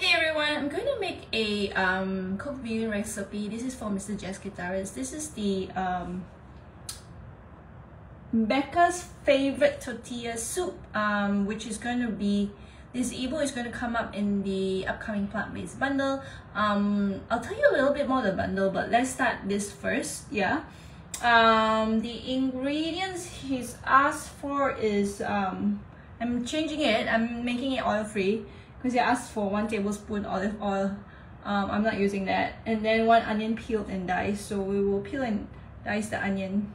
Hey everyone, I'm going to make a um, cook vegan recipe. This is for Mr. Jazz Guitarist. This is the um, Becca's favorite tortilla soup, um, which is going to be, this ebook is going to come up in the upcoming plant-based bundle. Um, I'll tell you a little bit more the bundle, but let's start this first, yeah. Um, the ingredients he's asked for is, um, I'm changing it, I'm making it oil-free because he asked for one tablespoon olive oil. Um, I'm not using that. And then one onion peeled and diced. So we will peel and dice the onion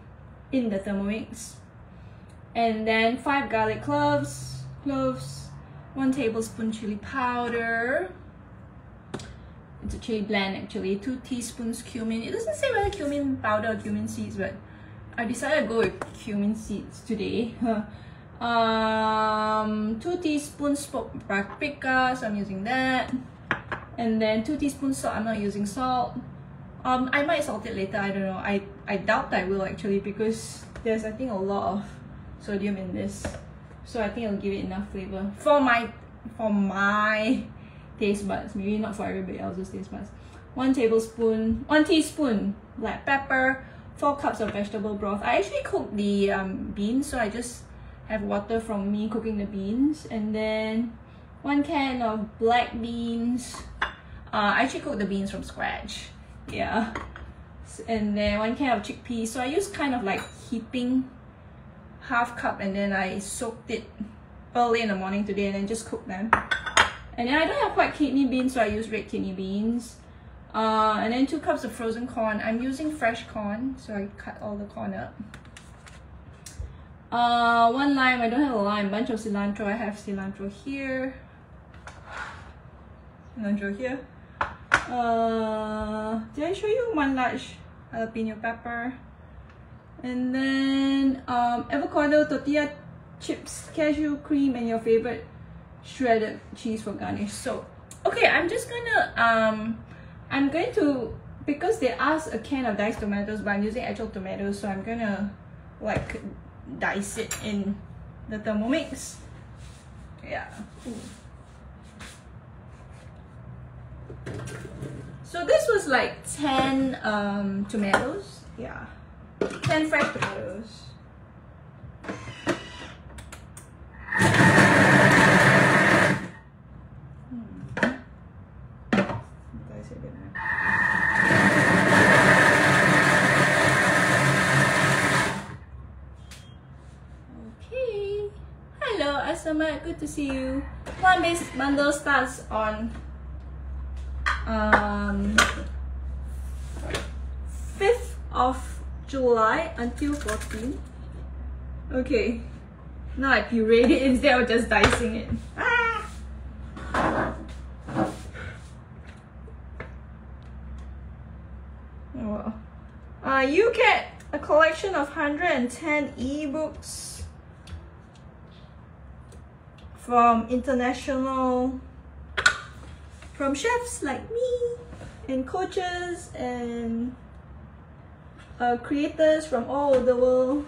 in the Thermomix. And then five garlic cloves, cloves, one tablespoon chili powder. It's a chili blend actually. Two teaspoons cumin. It doesn't say whether cumin powder or cumin seeds, but I decided to go with cumin seeds today. um, two teaspoons smoked paprika, so I'm using that. And then two teaspoons salt, I'm not using salt. Um, I might salt it later, I don't know. I, I doubt I will actually because there's I think a lot of sodium in this. So I think it'll give it enough flavor for my for my taste buds. Maybe not for everybody else's taste buds. One tablespoon, one teaspoon black pepper, four cups of vegetable broth. I actually cooked the um, beans, so I just have water from me cooking the beans. And then one can of black beans. Uh, I actually cooked the beans from scratch. Yeah. And then one can of chickpeas. So I use kind of like heaping half cup and then I soaked it early in the morning today and then just cook them. And then I don't have white kidney beans so I use red kidney beans. Uh, and then two cups of frozen corn. I'm using fresh corn so I cut all the corn up uh, one lime, I don't have a lime. Bunch of cilantro, I have cilantro here. Cilantro here. Uh, did I show you one large jalapeno pepper? And then um, avocado, tortilla chips, cashew cream, and your favorite shredded cheese for garnish. So, okay, I'm just gonna, um, I'm going to, because they asked a can of diced tomatoes, but I'm using actual tomatoes, so I'm gonna like dice it in the Thermomix. Yeah. So this was like 10 um, tomatoes. Yeah. 10 fresh tomatoes. Good to see you. Plant-based bundle starts on um, 5th of July until 14. Okay, now I puree it instead of just dicing it. Ah! Oh well. Uh, you get a collection of 110 ebooks from international from chefs like me and coaches and uh, creators from all over the world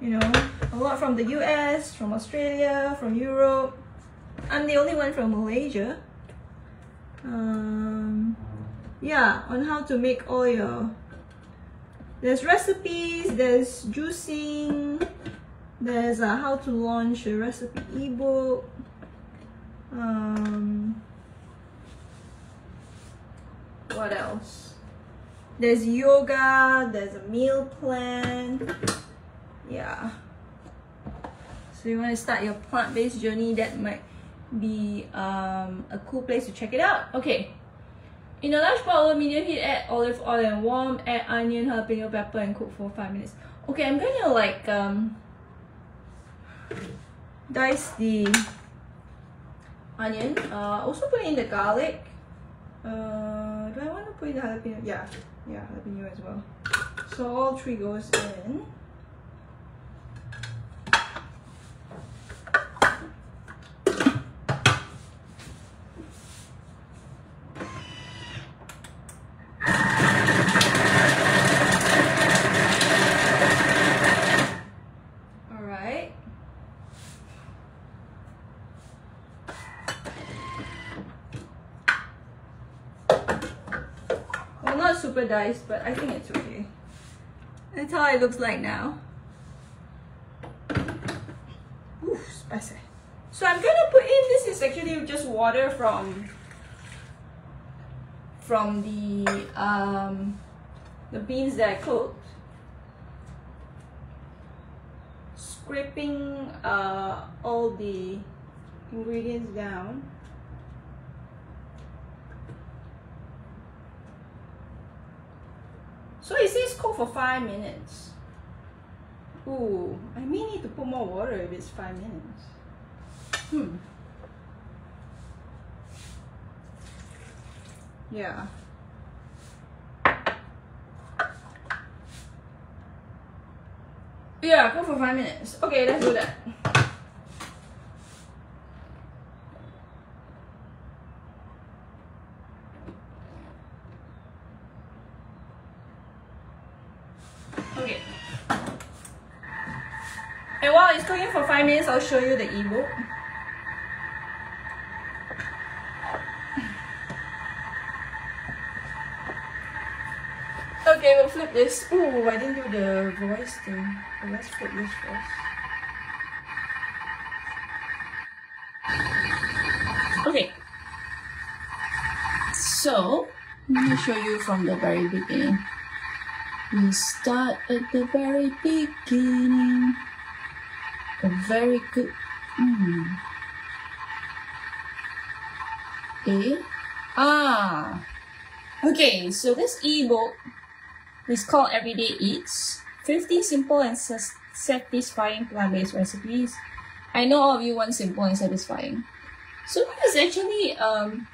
you know. A lot from the US from Australia from Europe. I'm the only one from Malaysia. Um, yeah on how to make all your there's recipes there's juicing there's a how to launch a recipe ebook. Um, what else? There's yoga, there's a meal plan. Yeah. So you want to start your plant-based journey, that might be um, a cool place to check it out. Okay. In a large pot over medium heat, add olive oil and warm, add onion, jalapeno pepper and cook for 5 minutes. Okay, I'm gonna like um, dice the onion. Uh, also put in the garlic. Uh, do I want to put in the jalapeno? Yeah, yeah, jalapeno as well. So all three goes in. Super diced, but I think it's okay. That's how it looks like now. Ooh, spicy. So I'm gonna put in, this is actually just water from from the um, the beans that I cooked. Scraping uh, all the ingredients down. So it says for five minutes. Ooh, I may need to put more water if it's five minutes. Hmm. Yeah. Yeah, cook for five minutes. Okay, let's do that. Okay. And while it's cooking for five minutes, I'll show you the ebook. Okay, we'll flip this. Oh, I didn't do the voice thing. Let's flip this first. Okay. So, let me show you from the very beginning. We start at the very beginning. A very good. Hmm. Okay. Ah. Okay, so this ebook is called Everyday Eats 50 Simple and Satisfying Plant Based Recipes. I know all of you want simple and satisfying. So, this is actually um,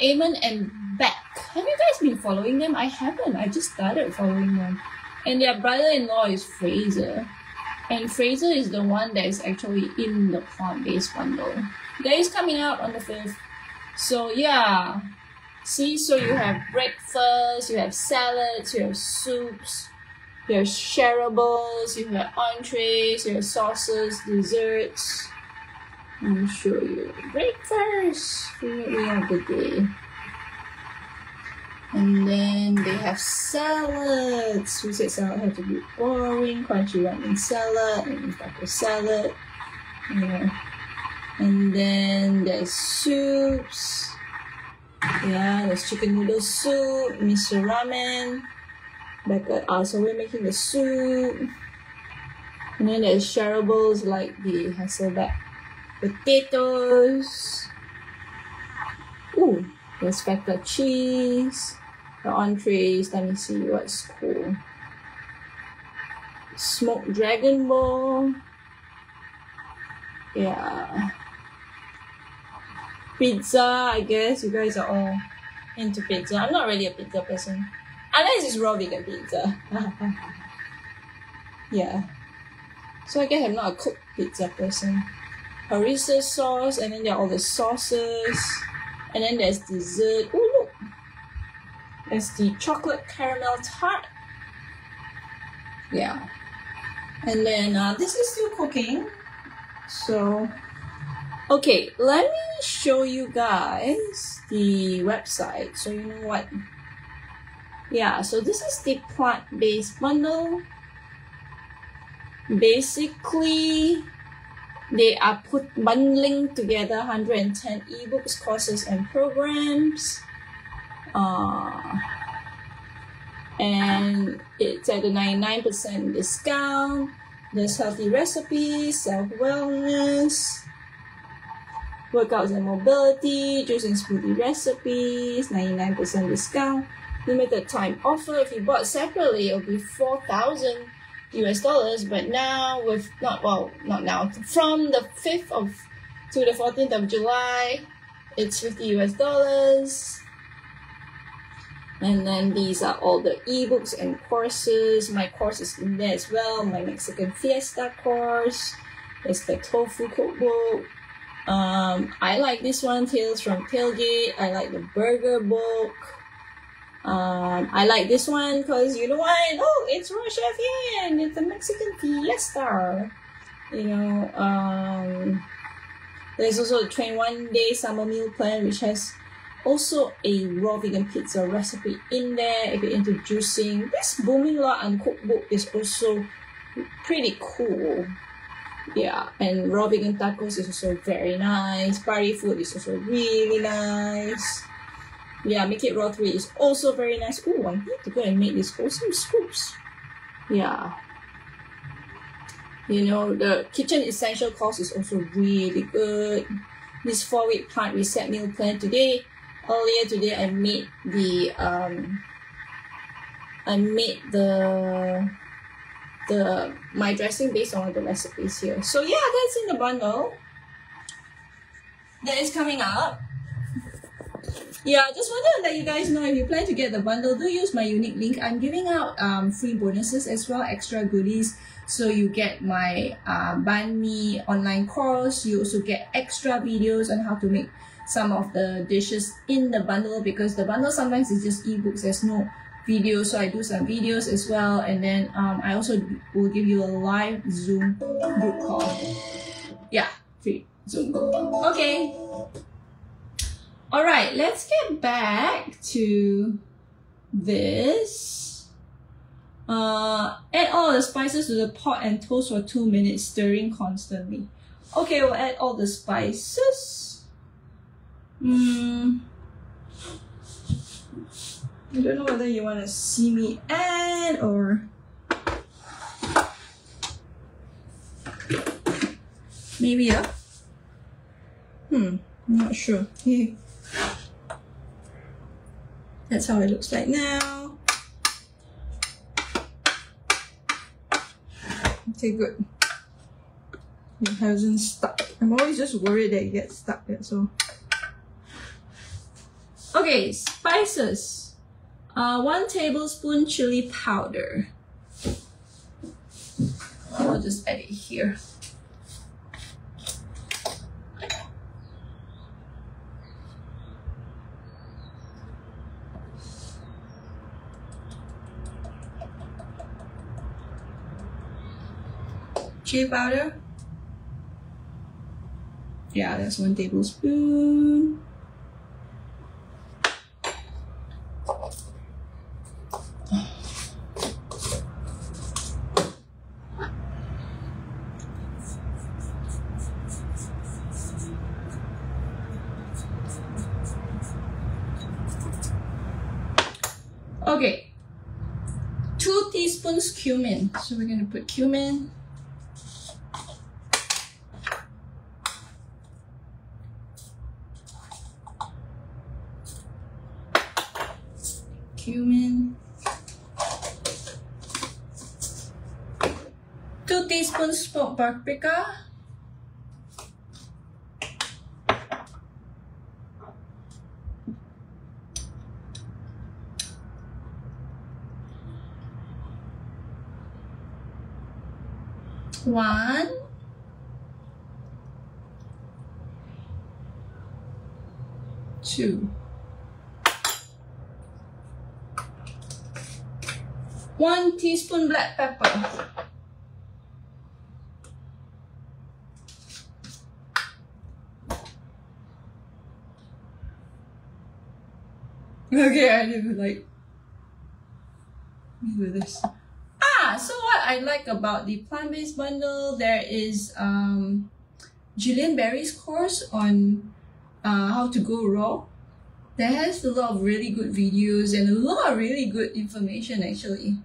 Eamon and Bec. Have you guys been following them? I haven't. I just started following them. And their brother-in-law is Fraser. And Fraser is the one that is actually in the plant-based bundle. That is coming out on the 5th. So yeah. See, so you have breakfast, you have salads, you have soups, you have shareables, you have entrees, you have sauces, desserts. Me show you. Breakfast! We have the day. And then they have salads. Who said salad had to be boring? Crunchy ramen salad and taco salad. Yeah. And then there's soups. Yeah, there's chicken noodle soup, miso ramen. Back at uh, so we're making the soup. And then there's shareables like the Hasselback potatoes. Ooh, there's feta cheese. Entrees, let me see what's cool. Smoked dragon ball. Yeah. Pizza, I guess you guys are all into pizza. I'm not really a pizza person. Unless it's raw vegan pizza. yeah. So I guess I'm not a cooked pizza person harissa sauce, and then there are all the sauces, and then there's dessert. There's the chocolate caramel tart. Yeah, and then uh, this is still cooking. So, okay, let me show you guys the website so you know what. Yeah, so this is the plant-based bundle. Basically, they are put bundling together 110 ebooks, courses, and programs. Uh, and it's at a 99% discount. There's healthy recipes, self wellness, workouts and mobility, juice and smoothie recipes, 99% discount, limited time offer. If you bought separately, it'll be 4000 US dollars, but now with not well, not now. From the fifth of to the fourteenth of July, it's fifty US dollars. And then these are all the ebooks and courses. My course is in there as well. My Mexican Fiesta course. It's the tofu cookbook. Um, I like this one, Tales from Tailgate. I like the burger book. Um, I like this one because you know what? Oh, it's Raw Chef It's a Mexican fiesta. You know, um, there's also a 21 day summer meal plan which has also a raw vegan pizza recipe in there if you're into juicing. This Booming Law and cookbook is also pretty cool. Yeah, and raw vegan tacos is also very nice. Party food is also really nice. Yeah, Make It Raw 3 is also very nice. Oh, I need to go and make these awesome scoops. Yeah. You know, the kitchen essential course is also really good. This four week plant reset meal plan today. Earlier today, I made the um, I made the the my dressing based on the recipes here. So yeah, that's in the bundle. That is coming up. Yeah, just wanted to let you guys know if you plan to get the bundle, do use my unique link. I'm giving out um, free bonuses as well, extra goodies. So you get my uh, banh mi online course. You also get extra videos on how to make some of the dishes in the bundle because the bundle sometimes is just ebooks. There's no videos, so I do some videos as well. And then um, I also will give you a live Zoom group call. Yeah, free Zoom. Okay. All right, let's get back to this. Uh, add all the spices to the pot and toast for two minutes, stirring constantly. Okay, we'll add all the spices. Hmm. I don't know whether you want to see me add or maybe yeah. Hmm, I'm not sure. Here. That's how it looks like now. Okay, good. It hasn't stuck. I'm always just worried that it gets stuck, that's all. Okay, spices. Uh, one tablespoon chili powder. I'll just add it here. chili powder. Yeah, that's one tablespoon. Okay, two teaspoons cumin. So we're gonna put cumin. cumin, 2 teaspoons smoked paprika, one two one teaspoon black pepper. Okay, I to like do this. I like about the plant-based bundle, there is um Jillian Barry's course on uh, how to go raw. That has a lot of really good videos and a lot of really good information actually.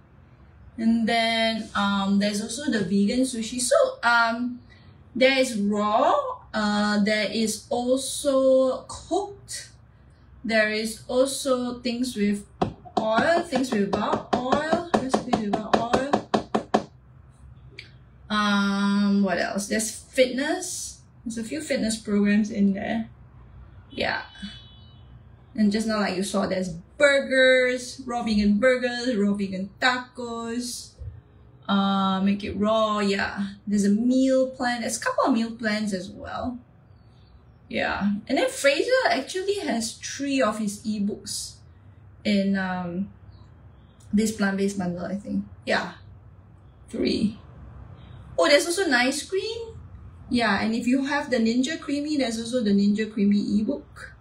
And then um, there's also the vegan sushi. So um, there is raw. Uh, there is also cooked. There is also things with oil, things without oil, recipes without oil. Um, what else? There's fitness. There's a few fitness programs in there. Yeah. And just now, like you saw, there's burgers, raw vegan burgers, raw vegan tacos. Uh, make it raw, yeah. There's a meal plan. There's a couple of meal plans as well. Yeah. And then Fraser actually has three of his ebooks in um this plant-based bundle, I think. Yeah. Three. Oh, there's also nice cream. Yeah, and if you have the Ninja Creami, there's also the Ninja Creami ebook.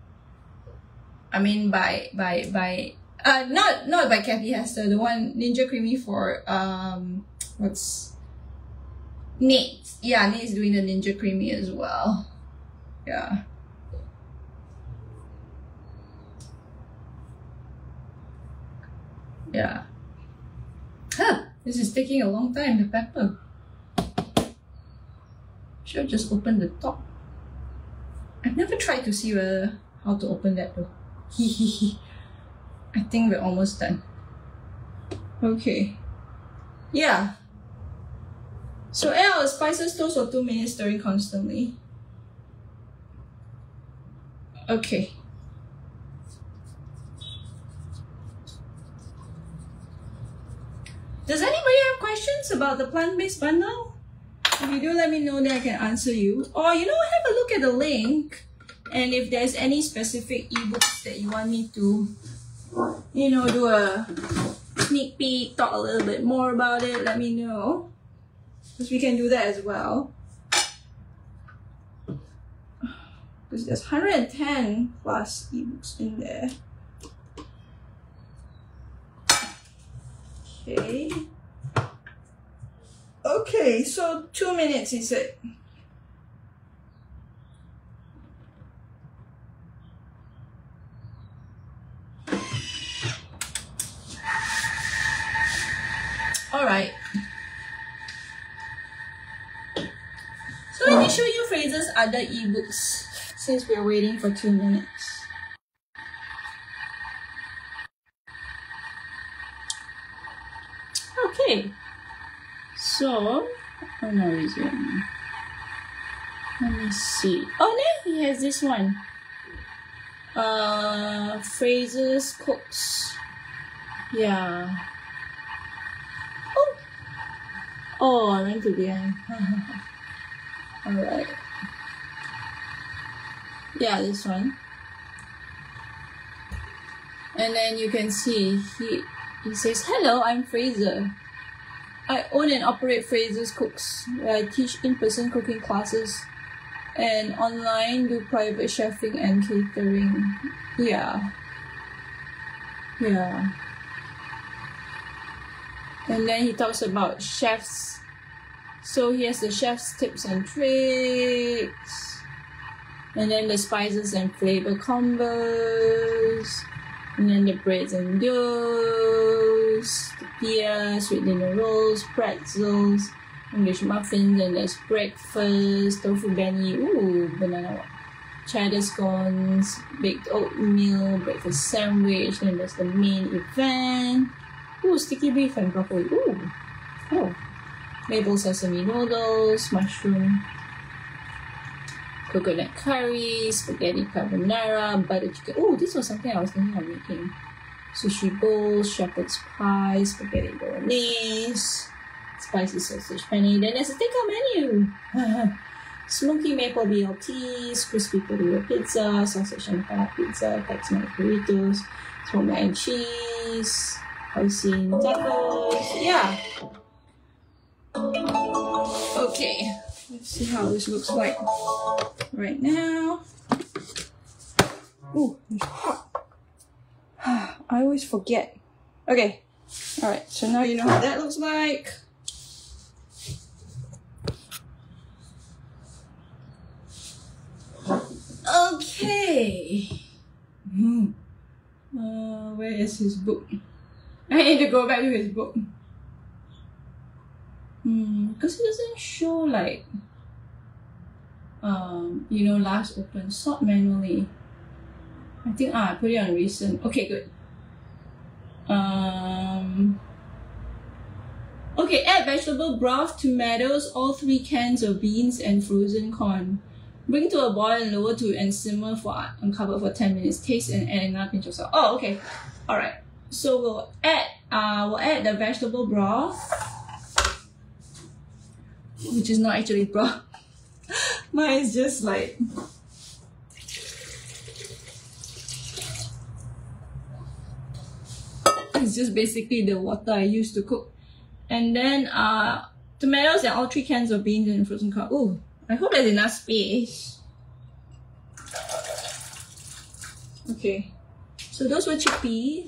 I mean by by by uh not not by Kathy Hester, the one Ninja Creami for um what's Nate. Yeah, Nate's doing the Ninja Creami as well. Yeah. Yeah. Huh, this is taking a long time, the pepper. Should I just open the top? I've never tried to see whether how to open that though. I think we're almost done. Okay. Yeah. So add our spices toast for 2 minutes stirring constantly. Okay. Does anybody have questions about the plant-based bundle? If you do, let me know, then I can answer you. Or, you know, have a look at the link. And if there's any specific ebooks that you want me to, you know, do a sneak peek, talk a little bit more about it, let me know. Because we can do that as well. Because there's 110 plus ebooks in there. Okay. Okay, so two minutes is it? All right. So let me show you Fraser's other ebooks since we're waiting for two minutes. Okay. So, is? Let me see. Oh no, he has this one. Uh, Fraser's Cooks. Yeah. Oh. Oh, I went to the end. Alright. Yeah, this one. And then you can see he he says, Hello, I'm Fraser. I own and operate Fraser's Cooks, where I teach in-person cooking classes and online do private chefing and catering. Yeah. Yeah. And then he talks about chefs. So he has the chef's tips and tricks. And then the spices and flavor combos. And then the breads and doughs, tortillas, sweet dinner rolls, pretzels, English muffins, and there's breakfast, tofu beni, ooh, banana cheddar scones, baked oatmeal, breakfast sandwich, then there's the main event. Ooh, sticky beef and broccoli. Ooh, oh. Maple sesame noodles, mushroom coconut curry, spaghetti carbonara, butter chicken. Oh, this was something I was thinking of making. Sushi bowls, shepherd's pie, spaghetti bolognese, spicy sausage penne. Then there's a takeout menu. Smoky maple BLTs, crispy potato pizza, sausage and feta pizza, Tex-Mex burritos, smoked mac and cheese, hoisin tacos. Yeah. Okay. Let's see how this looks like right now. Ooh, it's hot. I always forget. Okay. Alright, so now you know how that looks like. Okay. Hmm. Uh, where is his book? I need to go back to his book. Hmm, because it doesn't show like um, you know, last open, sort manually. I think ah, I put it on recent. Okay, good. Um, okay, add vegetable broth, tomatoes, all three cans of beans, and frozen corn. Bring to a boil and lower to and simmer for uncover for 10 minutes. Taste and add another pinch of salt. Oh, okay. All right. So we'll add uh we'll add the vegetable broth, which is not actually broth. Mine is just like it's just basically the water I use to cook. And then uh tomatoes and all three cans of beans and frozen corn. Oh, I hope there's enough space. Okay. So those were chickpeas.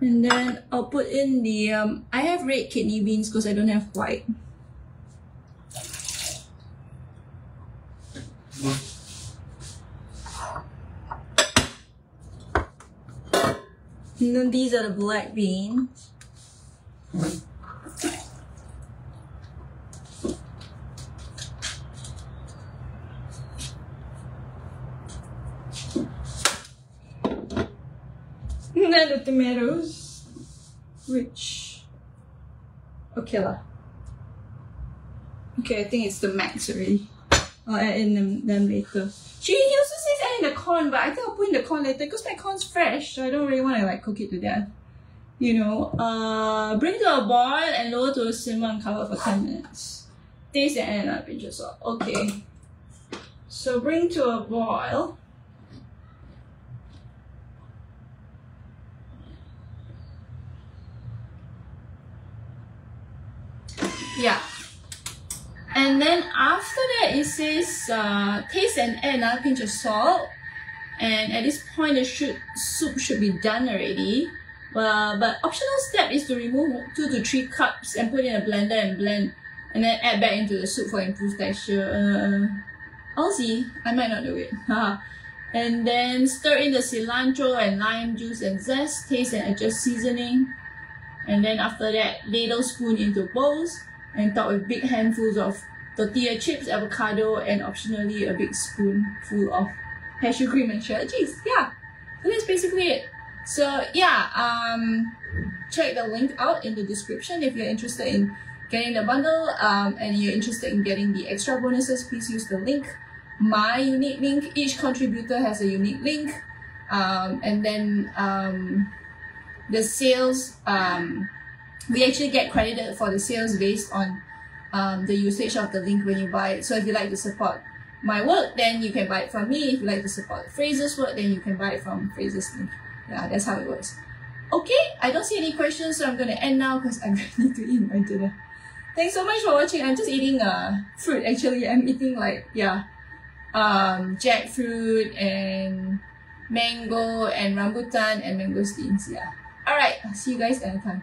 And then I'll put in the, um, I have red kidney beans because I don't have white. And then these are the black beans. And then the tomatoes, which, okay lah. Okay, I think it's the max already. I'll add in them, them later. She he also says add in the corn, but I think I'll put in the corn later because my corn's fresh, so I don't really want to like cook it to death. You know, uh, bring to a boil and lower to a simmer and cover for 10 minutes. Taste and add another pinch of salt. Okay. So bring to a boil. Yeah. And then after that, it says uh, taste and add another pinch of salt. And at this point, the should, soup should be done already. Uh, but optional step is to remove two to three cups and put in a blender and blend, and then add back into the soup for improved texture. Uh, I'll see. I might not do it. and then stir in the cilantro and lime juice and zest, taste and adjust seasoning. And then after that, ladle spoon into bowls and top with big handfuls of tortilla chips, avocado, and optionally a big spoonful of cashew cream and cheddar cheese. Yeah, so that's basically it. So yeah, um, check the link out in the description if you're interested in getting the bundle um, and you're interested in getting the extra bonuses. Please use the link, my unique link. Each contributor has a unique link, um, and then um, the sales um, we actually get credited for the sales based on um, the usage of the link when you buy it. So if you like to support my work, then you can buy it from me. If you like to support Fraser's work, then you can buy it from Fraser's link. Yeah, that's how it works. Okay, I don't see any questions, so I'm gonna end now because I'm need to eat my dinner. Thanks so much for watching. I'm just eating uh fruit actually. I'm eating like yeah, um jackfruit and mango and rambutan and mangosteens. Yeah. Alright, I'll see you guys another time.